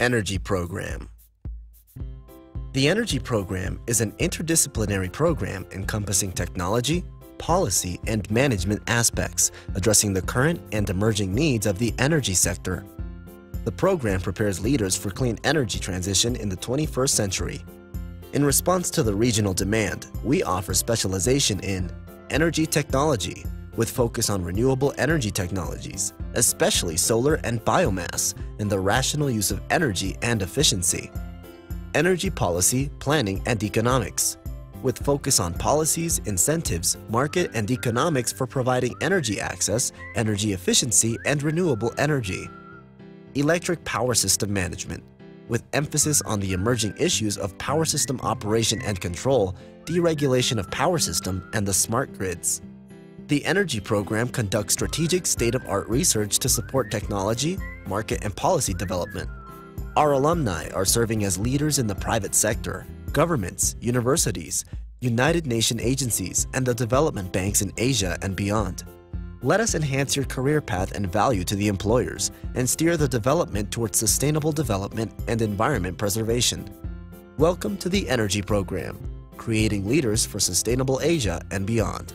Energy Program The Energy Program is an interdisciplinary program encompassing technology, policy, and management aspects addressing the current and emerging needs of the energy sector. The program prepares leaders for clean energy transition in the 21st century. In response to the regional demand, we offer specialization in energy technology with focus on renewable energy technologies, especially solar and biomass, and the rational use of energy and efficiency. Energy policy, planning, and economics, with focus on policies, incentives, market, and economics for providing energy access, energy efficiency, and renewable energy. Electric power system management, with emphasis on the emerging issues of power system operation and control, deregulation of power system, and the smart grids. The Energy Program conducts strategic state-of-art research to support technology, market, and policy development. Our alumni are serving as leaders in the private sector, governments, universities, United Nations agencies, and the development banks in Asia and beyond. Let us enhance your career path and value to the employers and steer the development towards sustainable development and environment preservation. Welcome to the Energy Program, creating leaders for sustainable Asia and beyond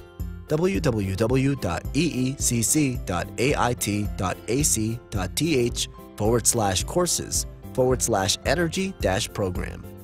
www.eecc.ait.ac.th forward slash courses forward slash energy dash program.